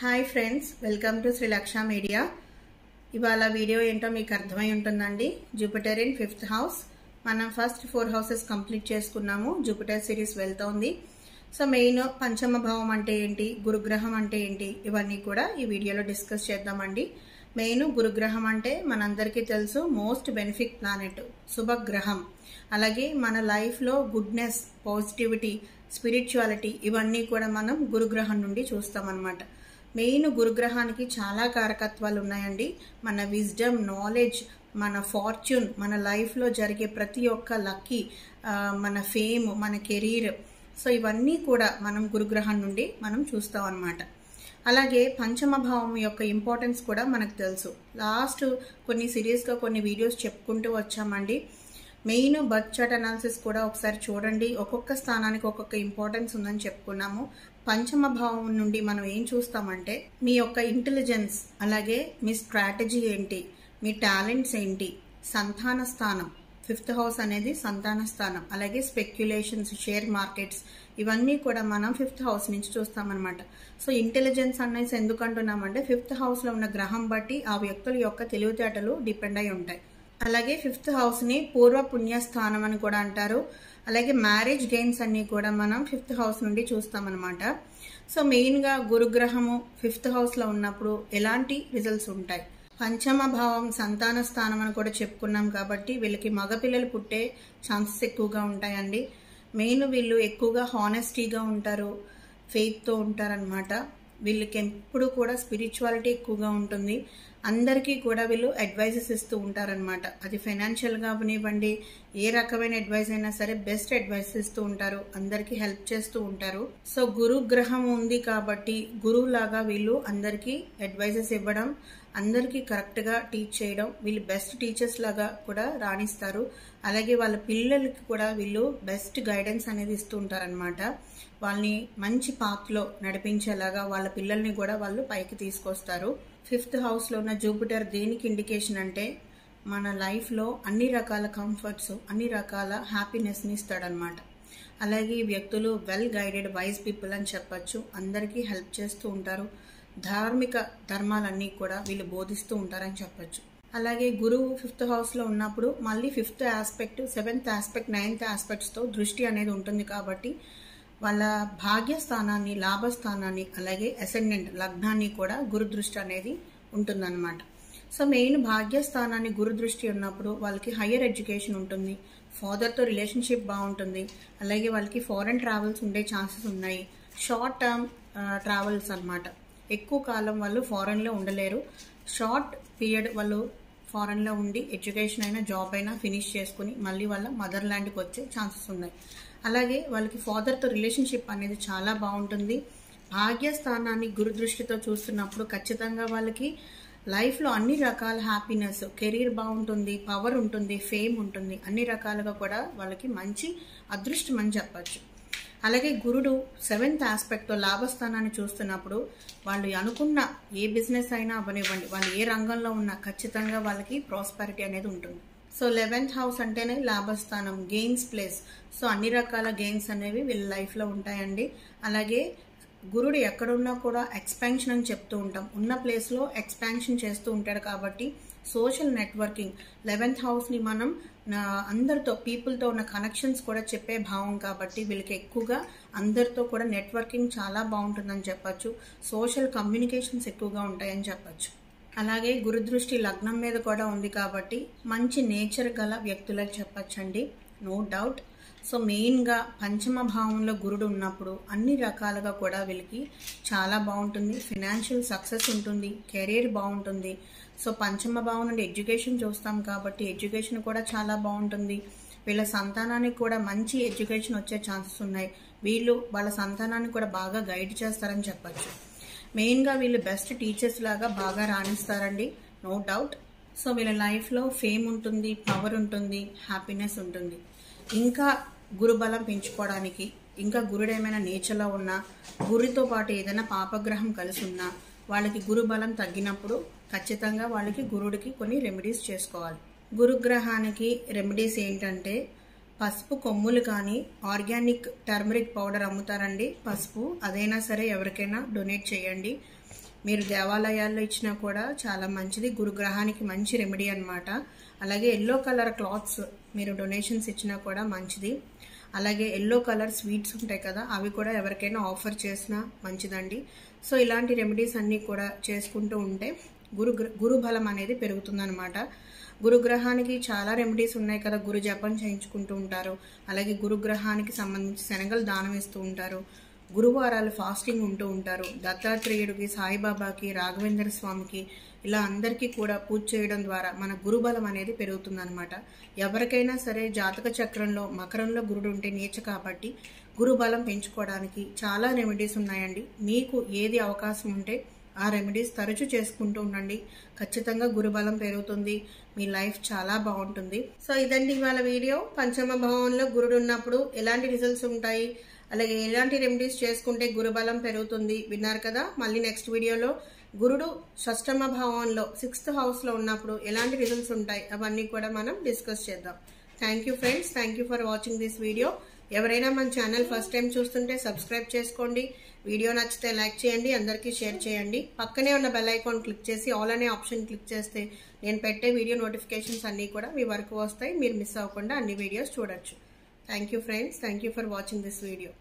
Hi friends welcome to Shri Laksha media ఇవాళ video ఏంటో మీకు అర్థమై ఉంటుందండి. జూపిటర్ ఇన్ ఫిఫ్త్ హౌస్ మనం ఫస్ట్ ఫోర్ హౌసెస్ కంప్లీట్ చేసుకున్నాము. జూపిటర్ సిరీస్ వెళ్తోంది. సో మెయిన్ పంచమ భావం అంటే ఏంటి? గురుగ్రహం అంటే ఏంటి? ఇవన్నీ కూడా ఈ వీడియోలో డిస్కస్ చేద్దామండి. మెయిన్ గురుగ్రహం అంటే మనందరికీ తెలుసు మోస్ట్ బెనిఫిట్ ప్లానెట్ శుభగ్రహం. అలాగే మన లైఫ్లో గుడ్నెస్ పాజిటివిటీ స్పిరిచువాలిటీ ఇవన్నీ కూడా మనం గురుగ్రహం నుండి చూస్తామన్నమాట. మెయిన్ గురుగ్రహానికి చాలా కారకత్వాలు ఉన్నాయండి. మన విజ్డమ్ నాలెడ్జ్ మన ఫార్చ్యూన్ మన లైఫ్లో జరిగే ప్రతి ఒక్క లక్కీ మన ఫేమ్ మన కెరీర్. సో ఇవన్నీ కూడా మనం గురుగ్రహం నుండి మనం చూస్తాం అన్నమాట. అలాగే పంచమ భావం యొక్క ఇంపార్టెన్స్ కూడా మనకు తెలుసు. లాస్ట్ కొన్ని సిరీస్గా కొన్ని వీడియోస్ చెప్పుకుంటూ వచ్చామండి. మెయిన్ బర్త్ చార్ట్ అనాలిసిస్ కూడా ఒకసారి చూడండి. ఒక్కొక్క స్థానానికి ఒక్కొక్క ఇంపార్టెన్స్ ఉందని చెప్పుకున్నాము. పంచమ భావం నుండి మనం ఏం చూస్తామంటే మీ యొక్క ఇంటెలిజెన్స్ అలాగే మీ స్ట్రాటజీ ఏంటి మీ టాలెంట్స్ ఏంటి సంతాన స్థానం ఫిఫ్త్ హౌస్ అనేది సంతాన స్థానం అలాగే స్పెక్యులేషన్స్ షేర్ మార్కెట్స్ ఇవన్నీ కూడా మనం ఫిఫ్త్ హౌస్ నుంచి చూస్తామన్నమాట. సో ఇంటెలిజెన్స్ అనేసి ఎందుకంటున్నామంటే ఫిఫ్త్ హౌస్లో ఉన్న గ్రహం బట్టి ఆ వ్యక్తుల యొక్క తెలివితేటలు డిపెండ్ అయి ఉంటాయి. అలాగే ఫిఫ్త్ హౌస్ని పూర్వ పుణ్యస్థానం అని కూడా అంటారు. అలాగే మ్యారేజ్ గెయిన్స్ అన్ని కూడా మనం ఫిఫ్త్ హౌస్ నుండి చూస్తామన్నమాట. సో మెయిన్గా గురుగ్రహము ఫిఫ్త్ హౌస్లో ఉన్నప్పుడు ఎలాంటి రిజల్ట్స్ ఉంటాయి? పంచమ భావం సంతాన స్థానం అని కూడా చెప్పుకున్నాం కాబట్టి వీళ్ళకి మగపిల్లలు పుట్టే ఛాన్సెస్ ఎక్కువగా ఉంటాయండి. మెయిన్ వీళ్ళు ఎక్కువగా హానెస్టీగా ఉంటారు ఫెయిత్తో ఉంటారనమాట వీళ్ళకి ఎప్పుడు కూడా స్పిరిచువాలిటీ ఎక్కువగా ఉంటుంది. అందరికీ కూడా వీళ్ళు అడ్వైజెస్ ఇస్తూ ఉంటారనమాట అది ఫైనాన్షియల్గా అవనివ్వండి ఏ రకమైన అడ్వైస్ అయినా సరే బెస్ట్ అడ్వైస్ ఇస్తూ ఉంటారు. అందరికీ హెల్ప్ చేస్తూ ఉంటారు. సో గురు గ్రహం ఉంది కాబట్టి గురువు లాగా వీళ్ళు అందరికీ అడ్వైజెస్ ఇవ్వడం అందరికీ కరెక్ట్గా టీచ్ చేయడం వీళ్ళు బెస్ట్ టీచర్స్ లాగా కూడా రాణిస్తారు. అలాగే వాళ్ళ పిల్లలకి కూడా వీళ్ళు బెస్ట్ గైడెన్స్ అనేది ఇస్తూ ఉంటారనమాట వాళ్ళని మంచి పాత్లో నడిపించేలాగా వాళ్ళ పిల్లల్ని కూడా వాళ్ళు పైకి తీసుకొస్తారు. ఫిఫ్త్ హౌస్లో ఉన్న జూపిటర్ దేనికి ఇండికేషన్ అంటే మన లైఫ్లో అన్ని రకాల కంఫర్ట్స్ అన్ని రకాల హ్యాపీనెస్ని ఇస్తాడనమాట. అలాగే ఈ వ్యక్తులు వెల్ గైడెడ్ వైజ్ పీపుల్ అని చెప్పచ్చు. అందరికీ హెల్ప్ చేస్తూ ఉంటారు. ధార్మిక ధర్మాలన్నీ కూడా వీళ్ళు బోధిస్తూ ఉంటారని చెప్పచ్చు. అలాగే గురువు ఫిఫ్త్ హౌస్లో ఉన్నప్పుడు మళ్ళీ fifth aspect seventh aspect ninth ఆస్పెక్ట్స్తో దృష్టి అనేది ఉంటుంది కాబట్టి వాళ్ళ భాగ్యస్థానాన్ని లాభస్థానాన్ని అలాగే అసెండెంట్ లగ్నాన్ని కూడా గురుదృష్టి అనేది ఉంటుందన్నమాట. సో మెయిన్ భాగ్యస్థానాన్ని గురుదృష్టి ఉన్నప్పుడు వాళ్ళకి హయ్యర్ ఎడ్యుకేషన్ ఉంటుంది ఫాదర్తో రిలేషన్షిప్ బాగుంటుంది అలాగే వాళ్ళకి ఫారెన్ ట్రావెల్స్ ఉండే ఛాన్సెస్ ఉన్నాయి షార్ట్ టర్మ్ ట్రావెల్స్ అనమాట ఎక్కువ కాలం వాళ్ళు ఫారెన్లో ఉండలేరు షార్ట్ పీరియడ్ వాళ్ళు ఫారెన్లో ఉండి ఎడ్యుకేషన్ అయినా జాబ్ అయినా ఫినిష్ చేసుకుని మళ్ళీ వాళ్ళ మదర్ ల్యాండ్కి వచ్చే ఛాన్సెస్ ఉన్నాయి. అలాగే వాళ్ళకి ఫాదర్తో రిలేషన్షిప్ అనేది చాలా బాగుంటుంది. భాగ్యస్థానాన్ని గురుదృష్టితో చూస్తున్నప్పుడు ఖచ్చితంగా వాళ్ళకి లైఫ్లో అన్ని రకాల హ్యాపీనెస్ కెరీర్ బాగుంటుంది పవర్ ఉంటుంది ఫేమ్ ఉంటుంది. అన్ని రకాలుగా కూడా వాళ్ళకి మంచి అదృష్టం అని చెప్పచ్చు. అలాగే గురుడు సెవెంత్ ఆస్పెక్ట్తో లాభస్థానాన్ని చూస్తున్నప్పుడు వాళ్ళు అనుకున్న ఏ బిజినెస్ అయినా అవనివ్వండి వాళ్ళు ఏ రంగంలో ఉన్నా ఖచ్చితంగా వాళ్ళకి ప్రాస్పారిటీ అనేది ఉంటుంది. సో లెవెన్త్ హౌస్ అంటేనే లాభస్థానం గెయిన్స్ ప్లేస్ సో అన్ని రకాల గెయిన్స్ అనేవి వీళ్ళ లైఫ్లో ఉంటాయండి. అలాగే గురుడు ఎక్కడున్నా కూడా ఎక్స్పాన్షన్ అని చెప్తూ ఉంటాం. ఉన్న ప్లేస్లో ఎక్స్పాన్షన్ చేస్తూ ఉంటాడు కాబట్టి సోషల్ నెట్వర్కింగ్ లెవెన్త్ హౌస్ని మనం అందరితో పీపుల్తో ఉన్న కనెక్షన్స్ కూడా చెప్పే భావం కాబట్టి వీళ్ళకి ఎక్కువగా అందరితో కూడా నెట్వర్కింగ్ చాలా బాగుంటుందని చెప్పచ్చు. సోషల్ కమ్యూనికేషన్స్ ఎక్కువగా ఉంటాయని చెప్పచ్చు. అలాగే గురుదృష్టి లగ్నం మీద కూడా ఉంది కాబట్టి మంచి నేచర్ గల వ్యక్తులకు చెప్పచ్చండి. నో డౌట్ సో మెయిన్గా పంచమ భావంలో గురుడు ఉన్నప్పుడు అన్ని రకాలుగా కూడా వీళ్ళకి చాలా బాగుంటుంది. ఫినాన్షియల్ సక్సెస్ ఉంటుంది. కెరీర్ బాగుంటుంది. సో పంచమ భావం నుండి ఎడ్యుకేషన్ చూస్తాం కాబట్టి ఎడ్యుకేషన్ కూడా చాలా బాగుంటుంది. వీళ్ళ సంతానానికి కూడా మంచి ఎడ్యుకేషన్ వచ్చే ఛాన్సెస్ ఉన్నాయి. వీళ్ళు వాళ్ళ సంతానాన్ని కూడా బాగా గైడ్ చేస్తారని చెప్పచ్చు. మెయిన్గా వీళ్ళు బెస్ట్ టీచర్స్ లాగా బాగా రాణిస్తారండి నో డౌట్. సో వీళ్ళ లైఫ్లో ఫేమ్ ఉంటుంది పవర్ ఉంటుంది హ్యాపీనెస్ ఉంటుంది. ఇంకా గురుబలం పెంచుకోవడానికి ఇంకా గురుడు ఏమైనా నేచర్లో ఉన్నా గురితో పాటు ఏదైనా పాపగ్రహం కలిసి ఉన్నా వాళ్ళకి గురుబలం తగ్గినప్పుడు ఖచ్చితంగా వాళ్ళకి గురుడికి కొన్ని రెమెడీస్ చేసుకోవాలి. గురుగ్రహానికి రెమెడీస్ ఏంటంటే పసుపు కొమ్ములు కానీ ఆర్గానిక్ టర్మరిక్ పౌడర్ అమ్ముతారండి. పసుపు అదైనా సరే ఎవరికైనా డొనేట్ చేయండి. మీరు దేవాలయాల్లో ఇచ్చినా కూడా చాలా మంచిది. గురుగ్రహానికి మంచి రెమెడీ అన్నమాట. అలాగే ఎల్లో కలర్ క్లాత్స్ మీరు డొనేషన్స్ ఇచ్చినా కూడా మంచిది. అలాగే ఎల్లో కలర్ స్వీట్స్ ఉంటాయి కదా అవి కూడా ఎవరికైనా ఆఫర్ చేసినా మంచిదండి. సో ఇలాంటి రెమెడీస్ అన్నీ కూడా చేసుకుంటూ ఉంటే గురు గురు బలం అనేది పెరుగుతుందనమాట గురుగ్రహానికి చాలా రెమెడీస్ ఉన్నాయి కదా గురు జపం చేయించుకుంటూ ఉంటారు. అలాగే గురుగ్రహానికి సంబంధించి శనగలు దానం ఇస్తూ ఉంటారు. గురువారాలు ఫాస్టింగ్ ఉంటూ ఉంటారు. దత్తాత్రేయుడికి సాయిబాబాకి రాఘవేంద్ర స్వామికి ఇలా అందరికీ కూడా పూజ చేయడం ద్వారా మన గురుబలం అనేది పెరుగుతుందన్నమాట. ఎవరికైనా సరే జాతక చక్రంలో మకరంలో గురుడు ఉంటే నీచ కాబట్టి గురుబలం పెంచుకోవడానికి చాలా రెమెడీస్ ఉన్నాయండి. మీకు ఏది అవకాశం ఉంటే ఆ రెమెడీస్ తరచూ చేసుకుంటూ ఉండండి. ఖచ్చితంగా గురుబలం పెరుగుతుంది. మీ లైఫ్ చాలా బాగుంటుంది. సో ఇదండి ఇవాళ వీడియో పంచమ భవనంలో గురుడు ఉన్నప్పుడు ఎలాంటి రిజల్ట్స్ ఉంటాయి? అలాగే ఎలాంటి రెమెడీస్ చేసుకుంటే గురుబలం పెరుగుతుంది? విన్నారు కదా? మళ్ళీ నెక్స్ట్ వీడియోలో గురుడు షష్టమ భావంలో సిక్స్త్ హౌస్లో ఉన్నప్పుడు ఎలాంటి రిజల్ట్స్ ఉంటాయి? అవన్నీ కూడా మనం డిస్కస్ చేద్దాం. Thank you friends thank you for watching this video ఎవరైనా మన ఛానల్ ఫస్ట్ టైం చూస్తుంటే సబ్స్క్రైబ్ చేసుకోండి. వీడియో నచ్చితే లైక్ చేయండి అందరికీ షేర్ చేయండి. పక్కనే ఉన్న బెల్ ఐకాన్ క్లిక్ చేసి ఆల్ అనే ఆప్షన్ క్లిక్ చేస్తే నేను పెట్టే వీడియో నోటిఫికేషన్స్ అన్నీ కూడా మీ వరకు వస్తాయి. మీరు మిస్ అవ్వకుండా అన్ని వీడియోస్ చూడొచ్చు. Thank you friends thank you for watching this video